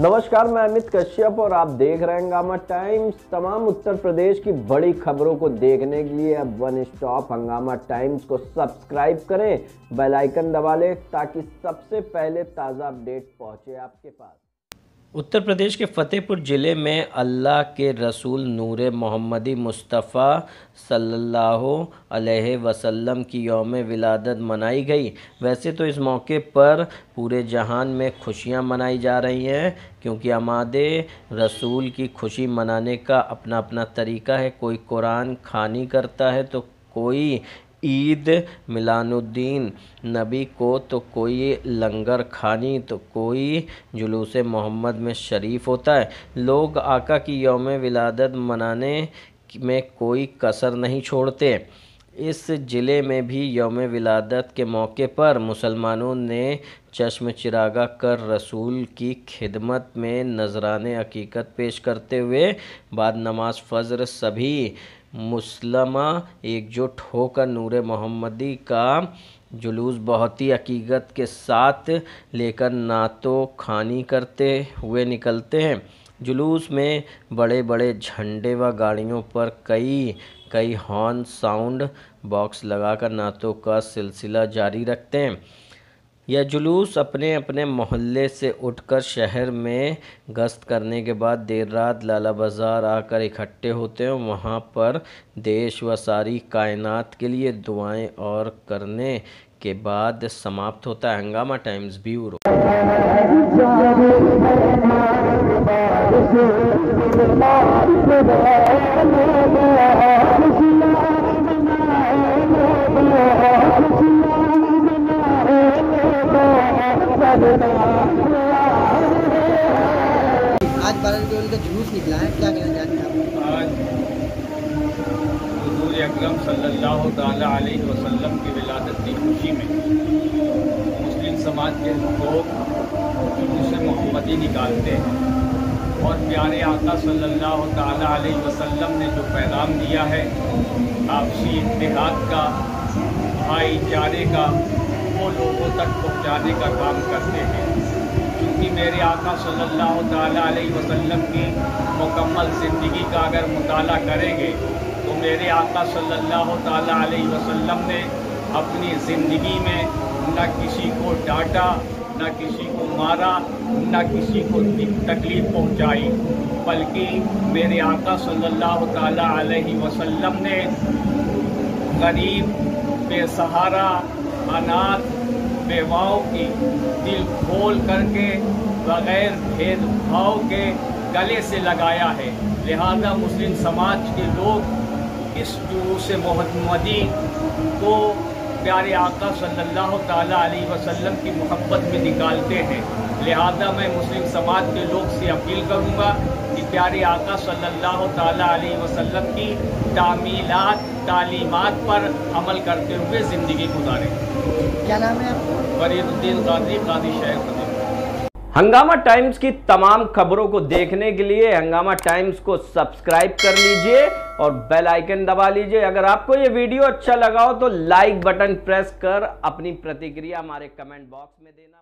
नमस्कार, मैं अमित कश्यप और आप देख रहे हैं हंगामा टाइम्स। तमाम उत्तर प्रदेश की बड़ी खबरों को देखने के लिए अब वन स्टॉप हंगामा टाइम्स को सब्सक्राइब करें, बेल आइकन दबा लें ताकि सबसे पहले ताज़ा अपडेट पहुँचे आपके पास। उत्तर प्रदेश के फ़तेहपुर ज़िले में अल्लाह के रसूल नूर मोहम्मदी मुस्तफ़ा सल्लल्लाहु अलैहि वसल्लम की योम विलादत मनाई गई। वैसे तो इस मौके पर पूरे जहान में खुशियाँ मनाई जा रही हैं, क्योंकि अमाद रसूल की खुशी मनाने का अपना अपना तरीका है। कोई कुरान खानी करता है तो कोई ईद मिलानुद्दीन। नबी को तो कोई लंगर खानी तो कोई जुलूस मोहम्मद में शरीफ होता है। लोग आका की योम विलादत मनाने में कोई कसर नहीं छोड़ते। इस ज़िले में भी योम विलादत के मौके पर मुसलमानों ने चश्म चिरागा कर रसूल की खिदमत में नजरान हकीकत पेश करते हुए बाद नमाज़ फ़ज्र सभी मुसलमा एकजुट होकर नूर मोहम्मदी का जुलूस बहुत ही हकीकत के साथ लेकर ना तो खानी करते हुए निकलते हैं। जुलूस में बड़े बड़े झंडे व गाड़ियों पर कई कई हॉर्न साउंड बॉक्स लगाकर नातों का सिलसिला जारी रखते हैं। यह जुलूस अपने अपने मोहल्ले से उठकर शहर में गश्त करने के बाद देर रात लाला बाज़ार आकर इकट्ठे होते हैं वहाँ पर देश व सारी कायनात के लिए दुआएँ और करने के बाद समाप्त होता है हंगामा टाइम्स ब्यूरो। आज बारह उनका जुलूस निकला है, क्या कहना चाहते हैं आज हजूर अकरम सल्लल्लाहु अलैहि वसल्लम की विलादत की खुशी में मुस्लिम समाज के लोग जुलूस मोहम्मदी निकालते हैं। और प्यारे आका सल्लल्लाहु अलैहि वसल्लम ने जो पैगाम दिया है, आपसी इत्तेहाद का, भाईचारे का वो लोगों तक पहुँचाने का काम करते हैं। क्योंकि मेरे आका सल्लल्लाहु अलैहि वसल्लम की मुकम्मल ज़िंदगी का अगर मुताल करेंगे तो मेरे आका सल्लल्लाहु अलैहि वसल्लम ने अपनी ज़िंदगी में न किसी को डांटा, न किसी को मारा, न किसी को तकलीफ़ पहुंचाई, बल्कि मेरे आका सल्लल्लाहु अलैहि वसल्लम ने गरीब, बेसहारा अनाथ बेवाओं की दिल खोल करके बग़ैर भेदभाव के गले से लगाया है। लिहाजा मुस्लिम समाज के लोग इस जुलूस मोहम्मदी को प्यारे आका सल्लल्लाहु ताला अलैहि वसल्लम की मोहब्बत में निकालते हैं। लिहाजा मैं मुस्लिम समाज के लोग से अपील करूँगा कि प्यारे आका सल्लल्लाहु ताला अलैहि वसल्लम की तामीलात तालीमात पर अमल करते हुए ज़िंदगी गुजारें। क्या नाम है फरीदुद्दीन कादरी कादी शेख हंगामा टाइम्स की तमाम खबरों को देखने के लिए हंगामा टाइम्स को सब्सक्राइब कर लीजिए और बेल आइकन दबा लीजिए। अगर आपको ये वीडियो अच्छा लगा हो तो लाइक बटन प्रेस कर अपनी प्रतिक्रिया हमारे कमेंट बॉक्स में देना